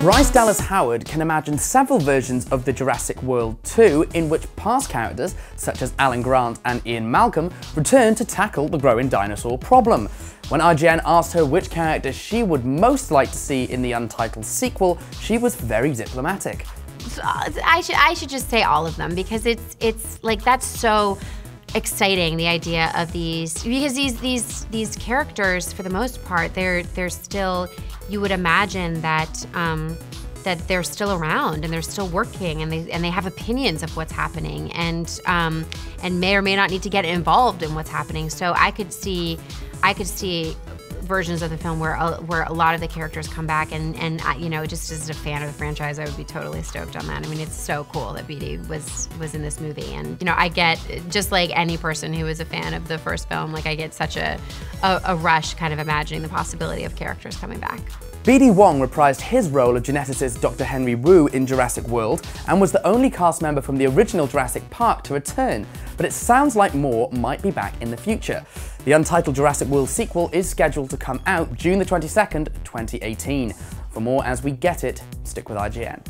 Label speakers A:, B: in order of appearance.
A: Bryce Dallas Howard can imagine several versions of the Jurassic World 2 in which past characters, such as Alan Grant and Ian Malcolm, return to tackle the growing dinosaur problem. When IGN asked her which character she would most like to see in the untitled sequel, she was very diplomatic.
B: Uh, I should I should just say all of them because it's it's like that's so exciting the idea of these because these these these characters for the most part they're they're still you would imagine that um, that they're still around and they're still working and they and they have opinions of what's happening and um, and may or may not need to get involved in what's happening. So I could see I could see versions of the film where a, where a lot of the characters come back and and I, you know just as a fan of the franchise I would be totally stoked on that. I mean it's so cool that BD was was in this movie and you know I get just like any person who is a fan of the first film like I get such a a, a rush kind of imagining the possibility of characters coming back.
A: BD Wong reprised his role of geneticist Dr. Henry Wu in Jurassic World and was the only cast member from the original Jurassic Park to return, but it sounds like more might be back in the future. The untitled Jurassic World sequel is scheduled to come out June the 22nd, 2018. For more as we get it, stick with IGN.